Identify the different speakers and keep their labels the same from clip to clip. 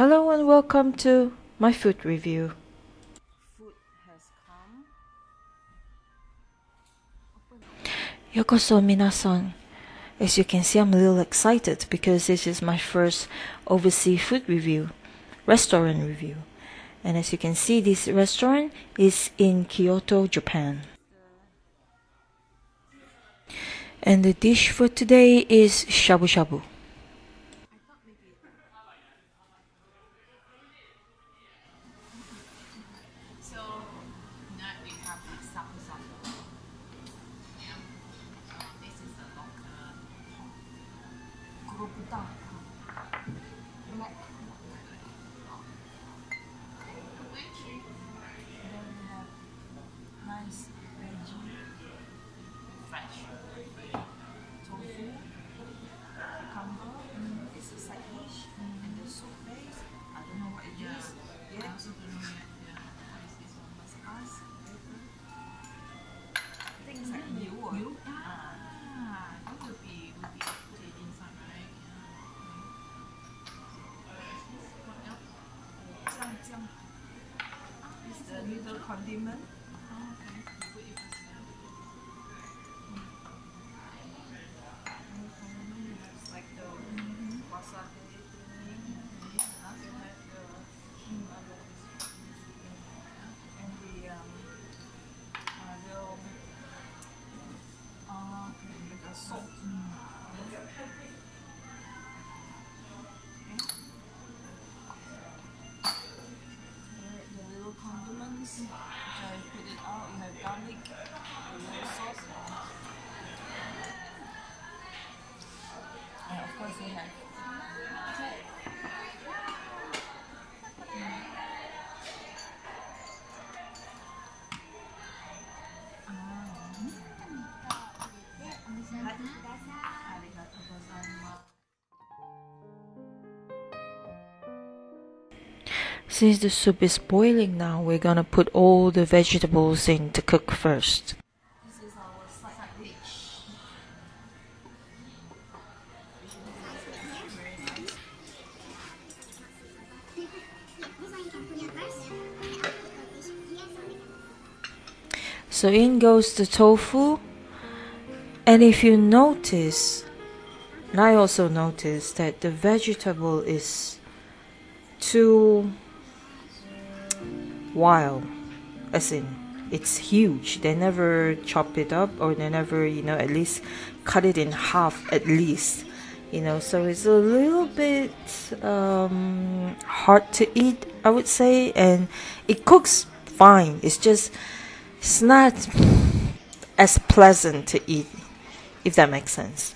Speaker 1: Hello and welcome to my food review.
Speaker 2: Food has come.
Speaker 1: Yokoso minasan. As you can see, I'm a little excited because this is my first overseas food review, restaurant review. And as you can see, this restaurant is in Kyoto, Japan. And the dish for today is shabu shabu.
Speaker 2: Kurobuta. Black. Then we have nice veggie, fresh It's the little condiment. Like the wasabi. You have the and the um, uh, uh, salt. Alright,
Speaker 1: Since the soup is boiling now, we're gonna put all the vegetables in to cook first. So in goes the tofu. And if you notice, and I also noticed that the vegetable is too wild, as in it's huge. They never chop it up or they never, you know, at least cut it in half at least. You know, so it's a little bit um, hard to eat, I would say, and it cooks fine. It's just it's not as pleasant to eat, if that makes sense.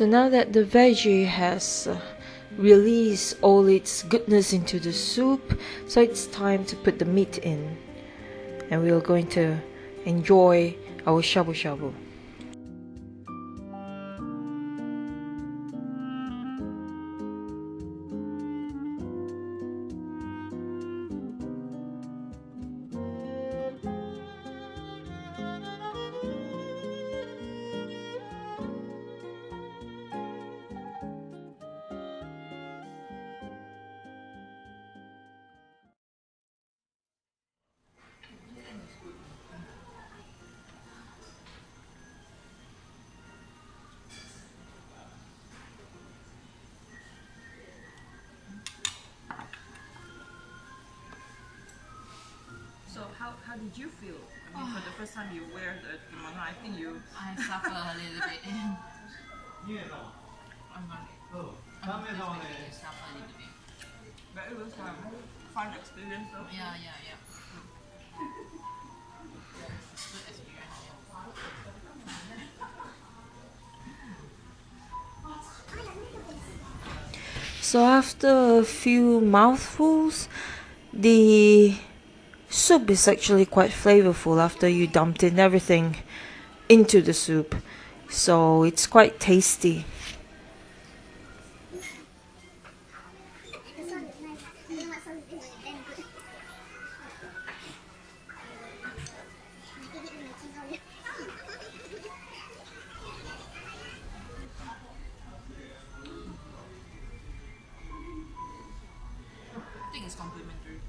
Speaker 1: So now that the veggie has uh, released all its goodness into the soup, so it's time to put the meat in. And we are going to enjoy our shabu shabu.
Speaker 3: How, how did you feel? I mean, for the first time you wear the kimono, I think you
Speaker 2: I suffer a little bit. I'm not. I'm definitely suffer a little bit.
Speaker 3: but it was um, fun experience though.
Speaker 2: Yeah, yeah, yeah. Good experience. Yeah.
Speaker 1: So after a few mouthfuls, the soup is actually quite flavorful after you dumped in everything into the soup. So it's quite tasty.
Speaker 3: Complimentary.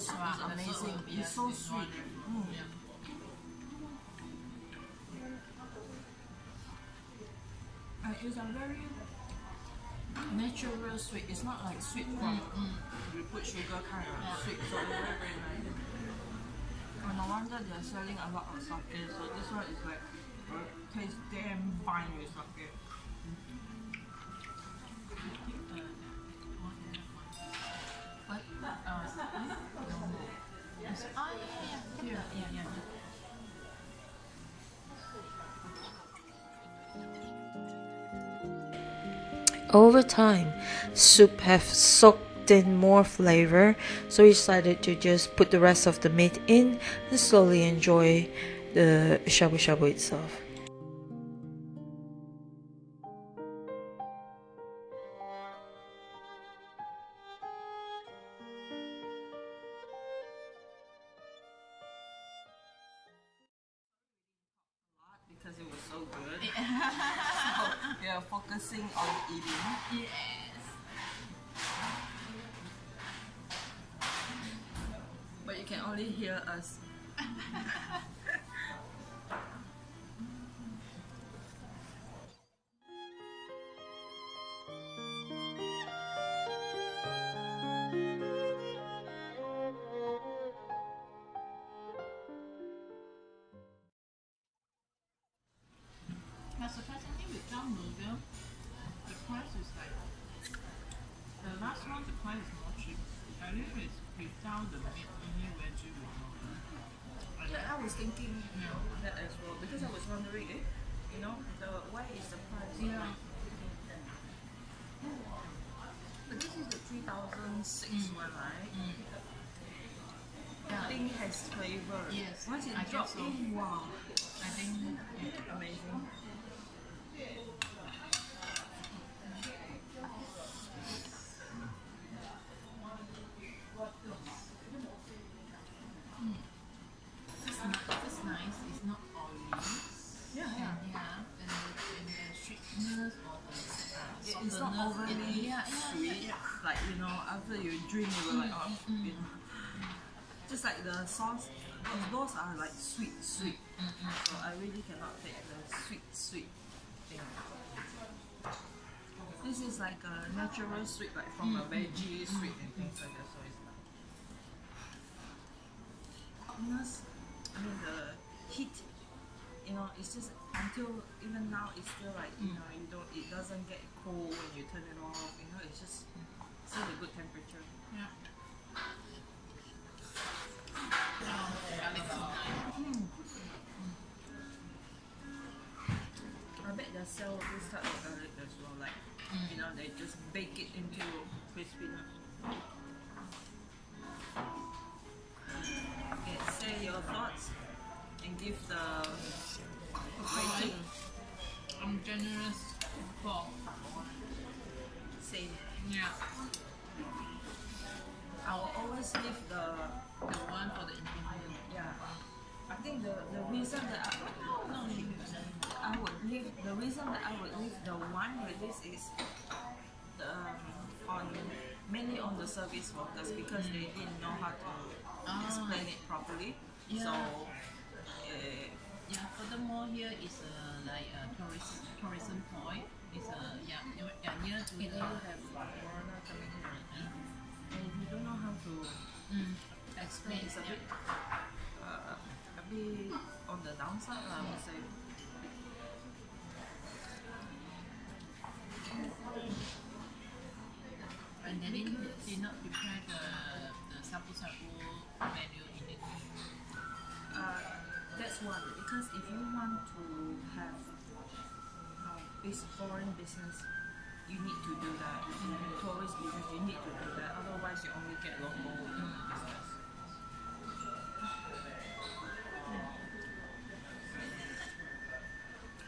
Speaker 3: This is amazing. It's so sweet. Mm. And it's a very natural sweet. It's not like sweet from you put sugar kind of sweet. So it's very very nice. And no wonder they're selling a lot of sake. So this one is like tastes damn fine with sake.
Speaker 1: Over time, soup have soaked in more flavor, so we decided to just put the rest of the meat in and slowly enjoy the shabu shabu itself.
Speaker 3: On eating.
Speaker 2: Yes.
Speaker 3: But you can only hear us. Yeah, I was thinking
Speaker 2: Yeah.
Speaker 3: that as well because I was wondering, eh, you know, the why is the price?
Speaker 2: Yeah.
Speaker 3: But this is the three thousand six one, right?
Speaker 2: Mm.
Speaker 3: The thing has flavor.
Speaker 2: Yes,
Speaker 3: Once it drops
Speaker 2: so.
Speaker 3: in, wow,
Speaker 2: I think yeah.
Speaker 3: amazing. After you drink, you will like, oh,
Speaker 2: mm, mm
Speaker 3: you know. Just like the sauce, those, those are like sweet, sweet. So I really cannot take the sweet, sweet thing. This is like a natural sweet, like from a mm, veggie mm, sweet and things like that. So it's like hotness. I mean the heat. You know, it's just until even now it's still like you know you don't it doesn't get cold when you turn it off. You know, it's just still a good temperature.
Speaker 2: yeah. Nice.
Speaker 3: I bet they sell this type of garlic as well. Like you know, they just bake it into crispiness. Leave the reason that I would leave the one with this is the, um, on mainly on the service workers because they didn't know how to
Speaker 2: Ah.
Speaker 3: explain it properly.
Speaker 2: Yeah.
Speaker 3: So uh,
Speaker 2: Yeah, furthermore here is a like a tourist tourism point. It's a yeah, yeah near to
Speaker 3: you
Speaker 2: the
Speaker 3: have foreigner coming here, and if you don't know how to
Speaker 2: mm,
Speaker 3: explain, it's a bit uh, a bit on the downside. I would say.
Speaker 4: Shabu menu in it.
Speaker 3: Uh, that's one because if you want to have um, this foreign business, you need to do that. Tourist business, you need to do that. Otherwise, you only get local business.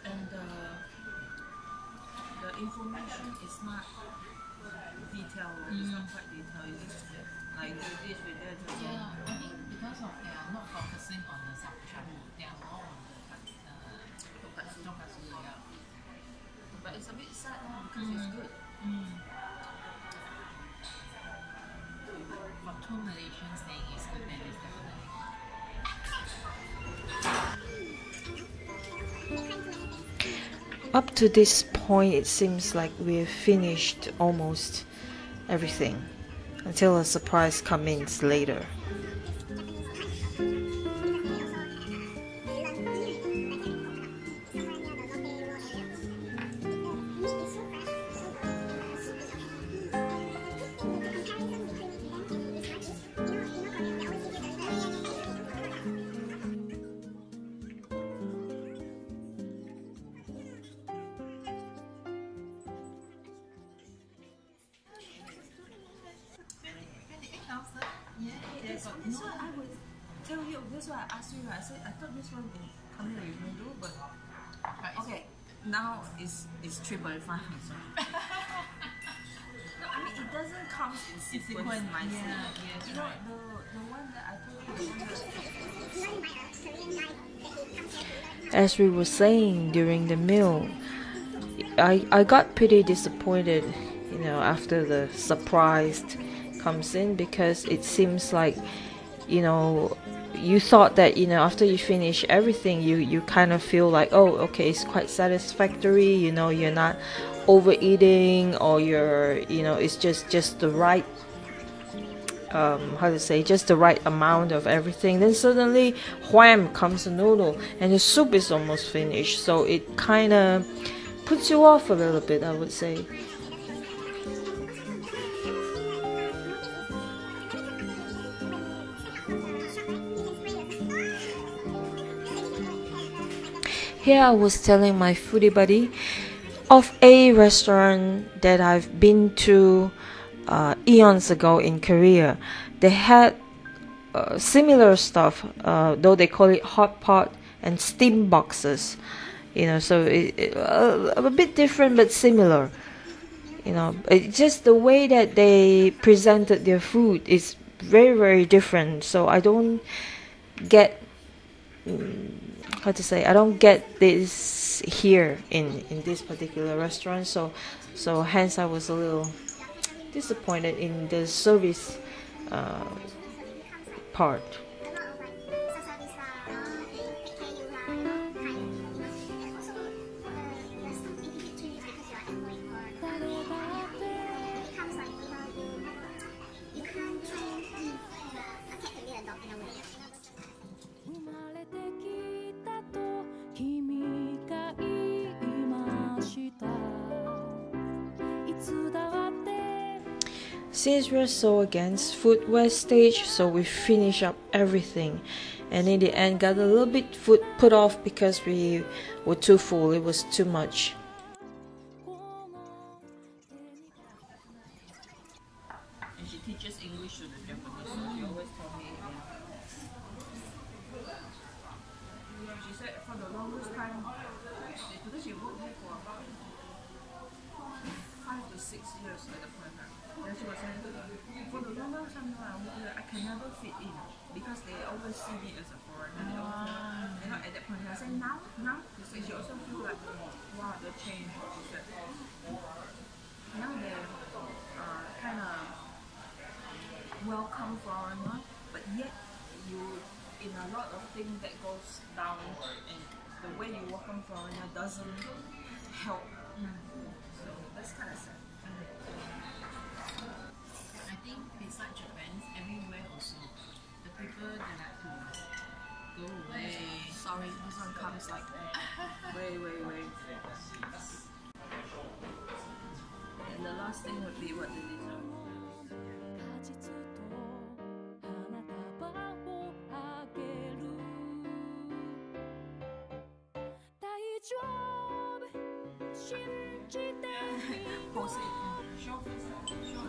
Speaker 3: And uh, the information is not detailed. It's not quite detailed. It's like do this with that.
Speaker 4: Yeah, I think because of they are not focusing on the shabu shabu, they are more on the uh,
Speaker 3: Tonkatsu.
Speaker 4: tonkatsu. Yeah.
Speaker 3: But it's a bit sad now because it's good.
Speaker 4: For two Malaysians saying it's good, then it's definitely
Speaker 1: Up to this point, it seems like we've finished almost everything until a surprise comes later.
Speaker 3: Why I you. I said I thought this one will come here with window, but
Speaker 4: But it's
Speaker 3: okay. Now it's it's triple five. So. no, I mean it doesn't come in sequence,
Speaker 4: sequence,
Speaker 3: nicely.
Speaker 4: yeah, yes,
Speaker 3: you know
Speaker 4: right.
Speaker 3: the the one that I told you. The one that,
Speaker 1: As we were saying during the meal, I, I got pretty disappointed, you know, after the surprise comes in because it seems like, you know, you thought that, you know, after you finish everything, you, you kind of feel like, oh, okay, it's quite satisfactory, you know, you're not overeating or you're, you know, it's just, just the right um, how to say, just the right amount of everything. Then suddenly, wham, comes the noodle, and the soup is almost finished. So it kind of puts you off a little bit, I would say. Here I was telling my foodie buddy of a restaurant that I've been to uh, eons ago in Korea. They had uh, similar stuff, uh, though they call it hot pot and steam boxes. You know, so it, it, uh, a bit different but similar. You know, just the way that they presented their food is very very different. So I don't get mm, how to say I don't get this here in in this particular restaurant. So so hence I was a little disappointed in the service uh, part. We're so against food wastage, so we finish up everything, and in the end got a little bit food put off because we were too full. It was too much.
Speaker 3: That now, now, she said she also feel like, wow, the change. She said, now they uh, kind of welcome foreigner, but yet you in a lot of things that goes down and the way you welcome foreigner doesn't help. So that's kind of sad.
Speaker 4: I think besides Japan, everywhere also, the people they like to Go away.
Speaker 3: Sorry, this one comes like that. wait, wait, wait. And the last thing would be what. Pause it. Show, show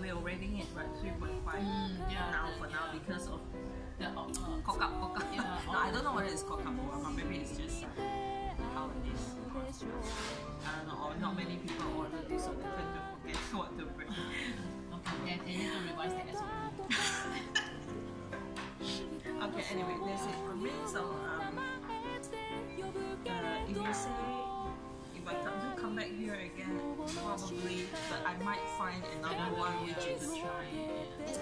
Speaker 3: we're right three point five
Speaker 4: Mm, yeah.
Speaker 3: now for now because of
Speaker 4: The, uh, uh,
Speaker 3: cock up, cock up.
Speaker 4: Yeah.
Speaker 3: no, I don't know whether it's cock up or not. Maybe it's just how it is. I don't know. Or not many people order this, so they tend to forget what to bring.
Speaker 4: okay, they need to revise the SOP.
Speaker 3: Okay. Anyway, that's it for me. So um, uh, if you say I do come back here again, probably, but I might find another one which is
Speaker 4: Try it.
Speaker 5: it's,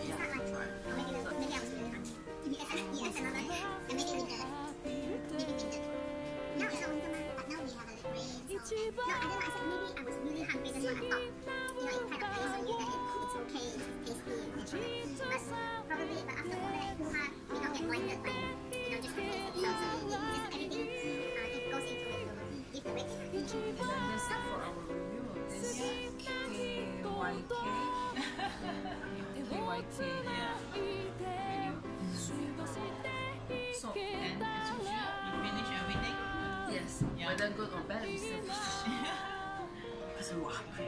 Speaker 5: it's
Speaker 3: yeah. whether good or bad, we still because we were hungry.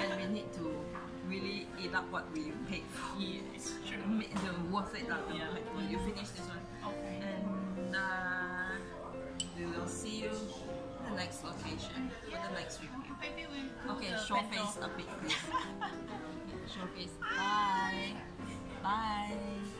Speaker 3: and we need to really eat up what we paid for.
Speaker 4: Yeah, true.
Speaker 3: Make the worth it that
Speaker 4: yeah.
Speaker 3: like, well, you finish this one.
Speaker 4: Okay.
Speaker 3: And uh, we will see you the next location yeah. for the next review.
Speaker 4: Maybe we'll
Speaker 3: okay, show face a bit please. yeah, show face. Bye. Bye.